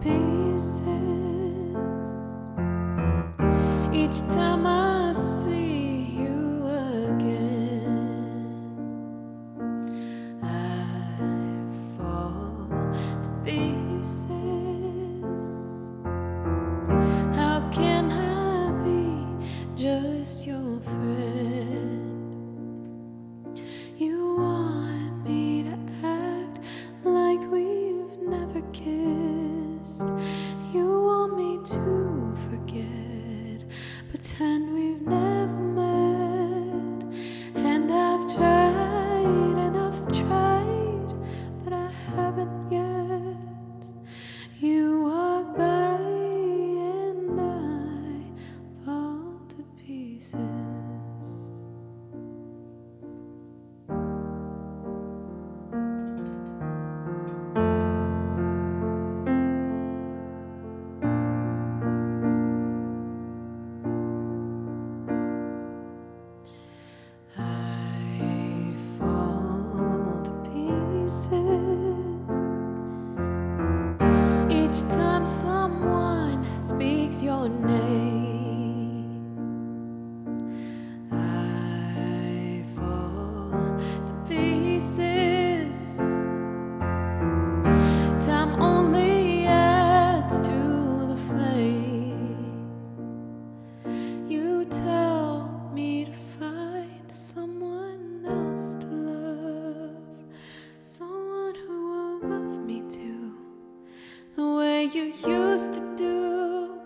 pieces each time I see you again. I fall to pieces. How can I be just your friend? We've never time someone speaks your name. I fall to pieces. Time only adds to the flame. You tell me to find someone else to love, someone who will love me too, the way you used to do.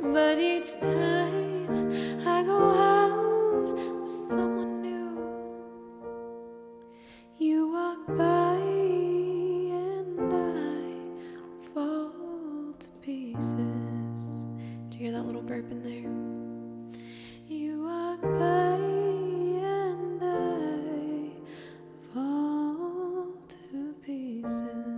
But each time I go out with someone new, you walk by and I fall to pieces. Do you hear that little burp in there? You walk by. and I fall to pieces.